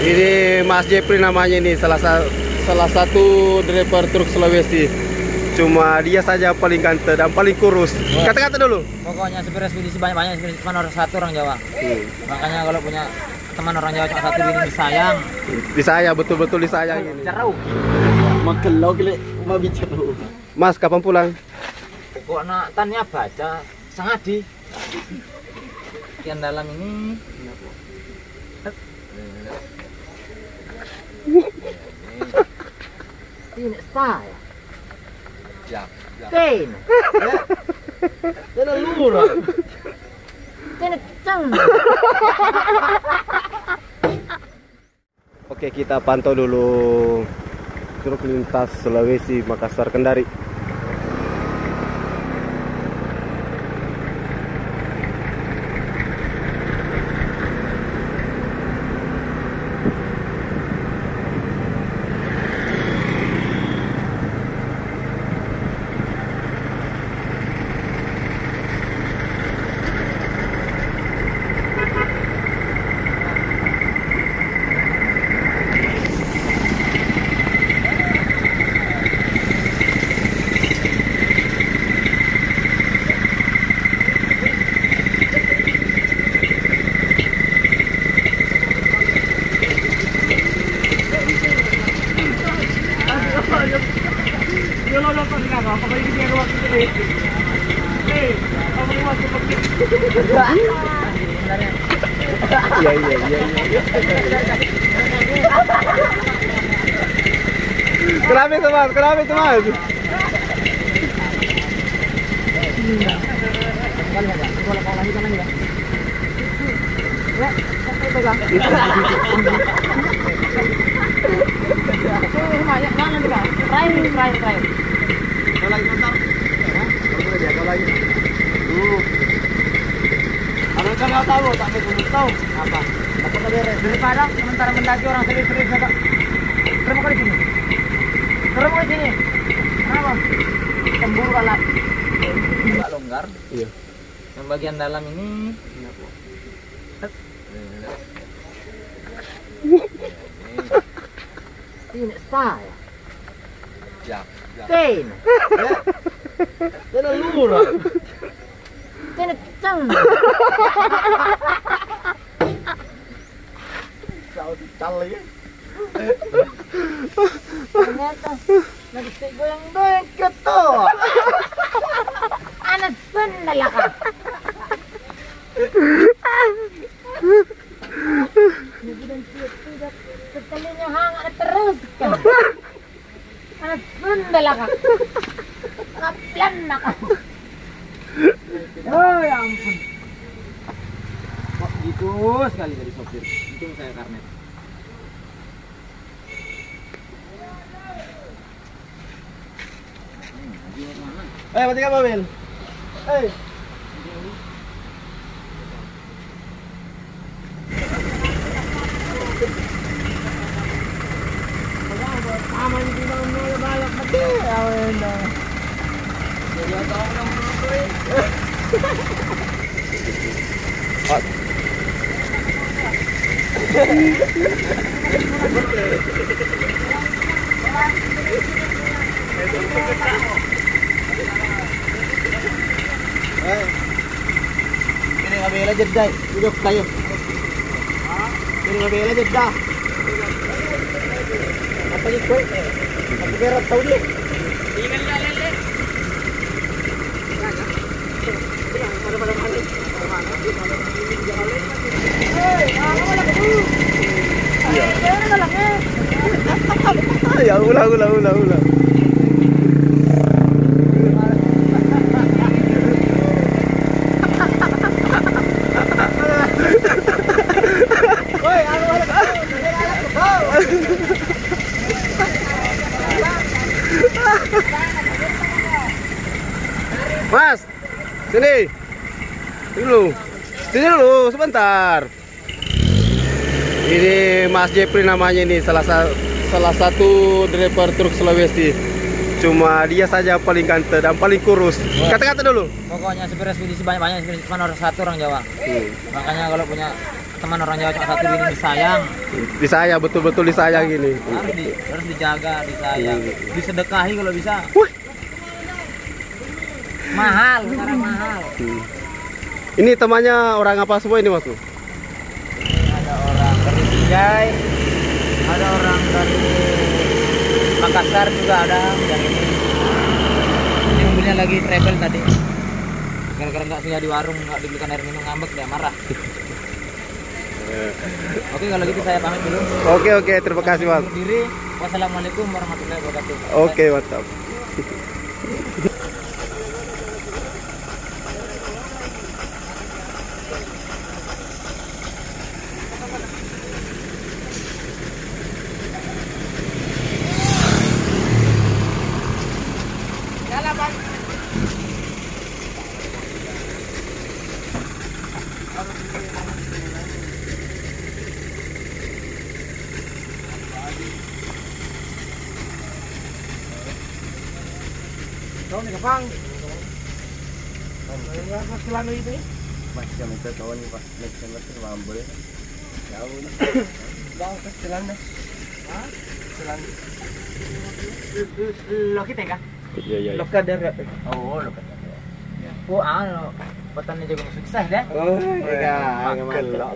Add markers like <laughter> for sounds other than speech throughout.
Ini Mas Jepri namanya ini salah sa- salah satu driver truk Sulawesi. Cuma dia saja paling ganteng dan paling kurus. Kata-kata dulu. Pokoknya supir ekspedisi banyak-banyak ekspedisi cuma orang satu orang Jawa. Hmm. Makanya kalau punya teman orang Jawa cuma satu ini disayang. Di saya betul-betul di saya ini. Cerau. Makelau gile mabicara. Mas kapan pulang? Kok nak tanya baca sangadi. Yang dalam ini Ya. Ten cang. Oke kita pantau dulu truk lintas Sulawesi Makassar Kendari. Iya iya iya. iya. Kenapa itu mas? Kenapa itu mas? Terakhir, terakhir, terakhir. Ano ka nga tawo? Tapos umutaw. Apa? Apa kabar? Daripada sementara mendaki orang serius-serius apa? Terima kasih sini. Terima kasih sini. Kenapa? Cemburu kalau Mbak longgar. Iya. Yang bagian dalam ini ini saya. Ya. Ten. Ada lurah. Ten cang. Sao dicale ya. Ternyata lagi saya goyang-goyang keto. Anak sendal ka. Kemudian sendal ka. Ngaplan na ka. Oh ya ampun. Kok gitu sekali dari sopir. Untung saya karnet. Eh, matikan mobil. Eh. na. Seryoso ako ng bruto eh. At. Ay. Kini kamera dyan dahil. Dudok tayo. Kini kamera dyan dahil. Apa ni kau? Apa kau rasa dia? Ya, ulang, ulang, ulang, ulang. Mas, sini. Sini dulu. Sini dulu, sebentar. Ini Mas Jepri namanya ini salah sa- salah satu driver truk Sulawesi. Cuma dia saja paling ganteng dan paling kurus. Kata-kata dulu. Pokoknya supir ekspedisi banyak-banyak ekspedisi cuma orang satu orang Jawa. Hmm. Makanya kalau punya teman orang Jawa cuma satu ini disayang Disayang betul-betul disayang ini. harus di, harus dijaga disayang disedekahi kalau bisa Wih. Mahal sekarang mahal Hmm. Ini temannya orang apa semua ini mas? Ada orang dari Sinjai ada orang dari Makassar juga ada yang ini ini mobilnya lagi travel tadi gara-gara nggak singgah di warung nggak dibelikan air minum ngambek dia marah <laughs> oke kalau gitu saya pamit dulu Oke oke terima kasih mas. Diri wassalamualaikum warahmatullahi wabarakatuh Oke mantap. <laughs> Mas kelano itu. Mas pak. Mampu. Jauh. Bang ke <laughs> lo kita? Iya iya. iya. Oh lo oh ano juga sukses deh Oh, iya.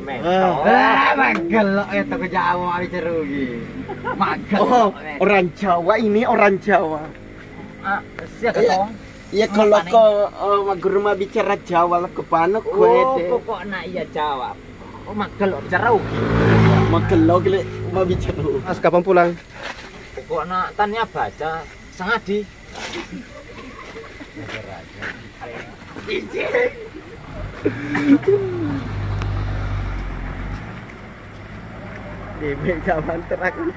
Magelok. Ah, magelok ya toko Jawa cerugi. Oh, orang Jawa ini orang Jawa. Ah, siapa ketong? Ya Hmm, kalau kau uh, maguru mah bicara Jawa lah Oh, pokoknya iya jawab. Oh, magelok bicara rugi. Magelok le mah bicara. Mas kapan pulang? Pokoknya tanya baca sengadi. Di zaman terakhir